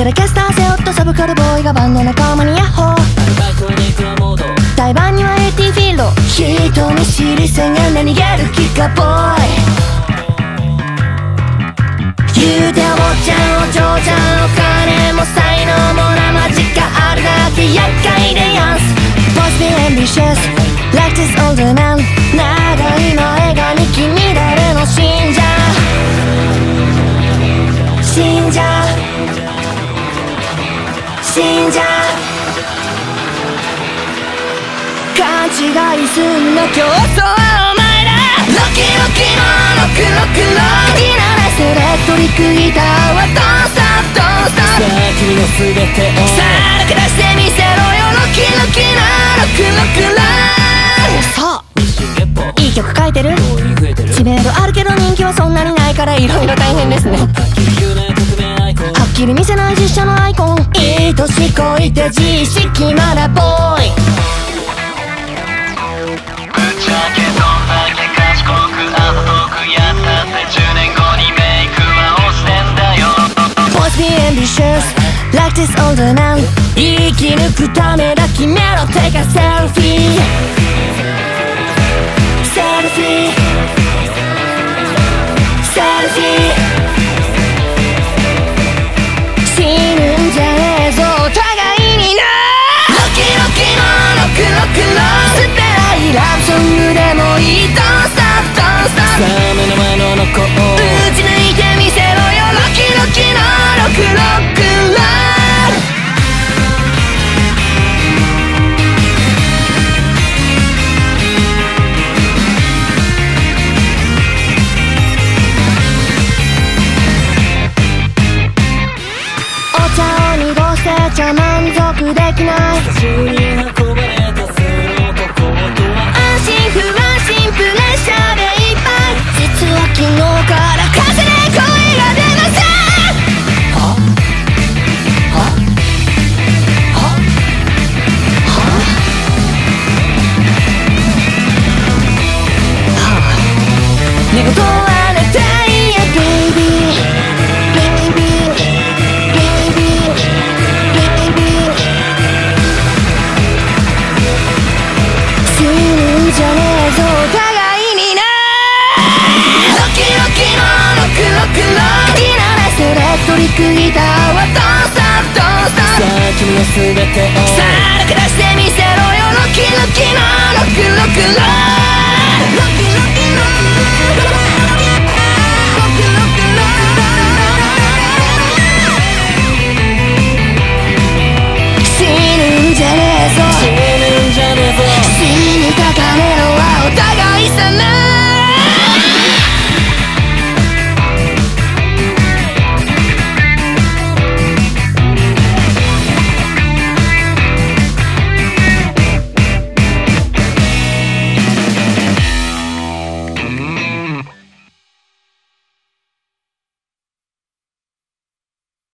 テレキャスター背負ったサブカルボーイがバンド仲間にヤッホ。ー台盤には AT フィールド。人見知りせが何げる気かボーイ。言うてお坊ちゃんお嬢ちゃんお金も才能も生地があるだけ厄介でやんす。Boys be ambitious like this older man. 信者勘違いすんの競争はお前だロキロキのロクロクロいならセレクトリックギターはドンスタップドンスタップさあ君の全てをさあ抜け出してみせろよロキロキのロクロクロさあいい曲書いてる？知名度あるけど人気はそんなにないからいろいろ大変ですね。はっきり見せない実写のアイコン。いい年こいて自意識まだボーイ。ぶっちゃけどんだけ賢くあざとくやったって10年後にメイクは落ちてんだよ。Boys be ambitious like this older man 生き抜くためだ決めろ Take a selfie できない。トリックギターはドンスタップドンスタップさあ君の全てをさあ抜け出してみせろよロキロキのロクロクロロキロキのロクロクロ死ぬんじゃねえぞ。死ぬんじゃねえぞ。死にたかねのはお互いさな